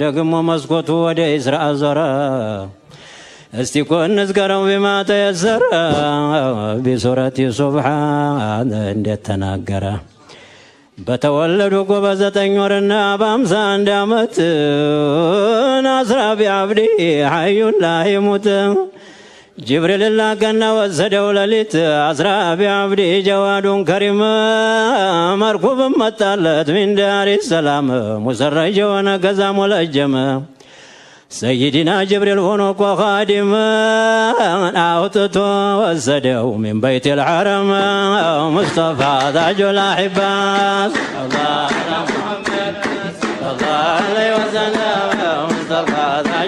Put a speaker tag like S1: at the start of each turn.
S1: ደግሞ መስኮቱ ወደ ኢስራ ዞረ። እስቲ ኮን ዝገረው ቢማ ተየሰረ ቢሱረቲ ሱብሓን እንዴት ተናገረ። በተወለዱ እኮ በዘጠኝ ወርና በአምሳ አንድ ዓመት ናስራ ቢአብዲ ሐዩን ላይሙት جبريل الله كان وزدوا لليت أسرى بعبدي جواد كريم. مركوب متالت من دار السلام مسرج ونقزا ملجم سيدنا جبريل ونوك وخادم. أوتت وزدوا من بيت الحرم مصطفى ذا جل أحباس الله